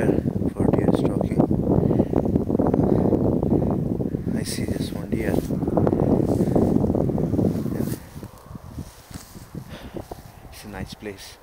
here for deer stalking. I see this one deer. It's a nice place.